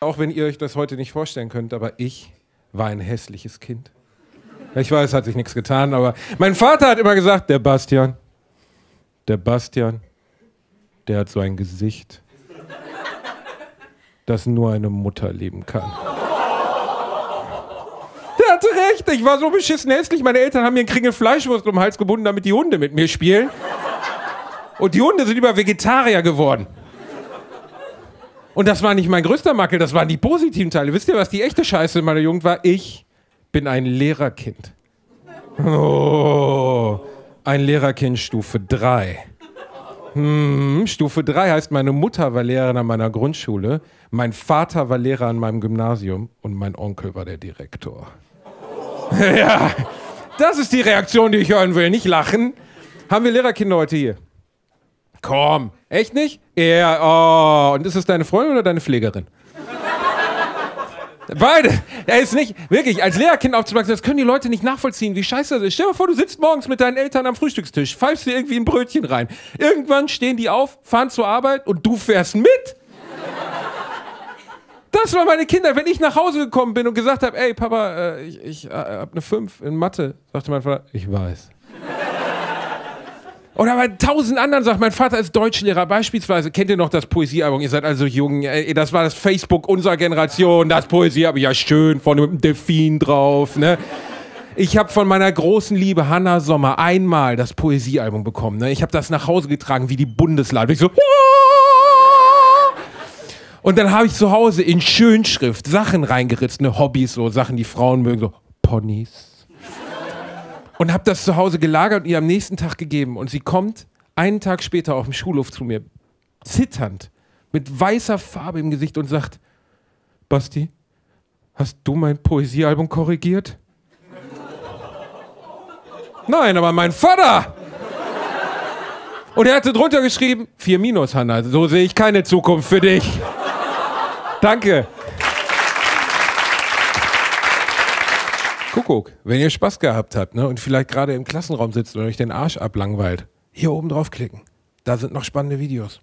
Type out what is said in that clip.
Auch wenn ihr euch das heute nicht vorstellen könnt, aber ich war ein hässliches Kind. Ich weiß, hat sich nichts getan, aber mein Vater hat immer gesagt, der Bastian, der Bastian, der hat so ein Gesicht, das nur eine Mutter leben kann. Der hatte recht, ich war so beschissen hässlich. Meine Eltern haben mir einen Kringel Fleischwurst um den Hals gebunden, damit die Hunde mit mir spielen. Und die Hunde sind über Vegetarier geworden. Und das war nicht mein größter Makel, das waren die positiven Teile. Wisst ihr, was die echte Scheiße in meiner Jugend war? Ich bin ein Lehrerkind. Oh, ein Lehrerkind Stufe 3. Hm, Stufe 3 heißt, meine Mutter war Lehrerin an meiner Grundschule, mein Vater war Lehrer an meinem Gymnasium und mein Onkel war der Direktor. ja, das ist die Reaktion, die ich hören will. Nicht lachen. Haben wir Lehrerkinder heute hier? Komm, echt nicht? Ja, oh. Und ist es deine Freundin oder deine Pflegerin? Beide. Er ist nicht, wirklich, als Lehrerkind aufzuwachsen, das können die Leute nicht nachvollziehen, wie scheiße das ist. Stell dir mal vor, du sitzt morgens mit deinen Eltern am Frühstückstisch, pfeifst dir irgendwie ein Brötchen rein. Irgendwann stehen die auf, fahren zur Arbeit und du fährst mit. Das waren meine Kinder. Wenn ich nach Hause gekommen bin und gesagt habe, ey Papa, äh, ich, ich äh, habe eine 5 in Mathe, sagte mein Vater, ich weiß. Oder bei tausend anderen Sachen. Mein Vater ist Deutschlehrer beispielsweise. Kennt ihr noch das Poesiealbum? Ihr seid also jung. Das war das Facebook unserer Generation. Das Poesiealbum. Ja, schön. Vorne mit dem Delfin drauf. Ne? Ich habe von meiner großen Liebe Hanna Sommer einmal das Poesiealbum bekommen. Ne? Ich habe das nach Hause getragen wie die Bundeslade. Ich so. Und dann habe ich zu Hause in Schönschrift Sachen reingeritzt, ne Hobbys, so Sachen, die Frauen mögen, so Ponys und habe das zu Hause gelagert und ihr am nächsten Tag gegeben. Und sie kommt einen Tag später auf dem Schulhof zu mir, zitternd, mit weißer Farbe im Gesicht und sagt, Basti, hast du mein Poesiealbum korrigiert? Nein, aber mein Vater! Und er hatte drunter geschrieben, 4 minus, Hanna, so sehe ich keine Zukunft für dich. Danke. Kuckuck, wenn ihr Spaß gehabt habt ne, und vielleicht gerade im Klassenraum sitzt und euch den Arsch ablangweilt, hier oben draufklicken. Da sind noch spannende Videos.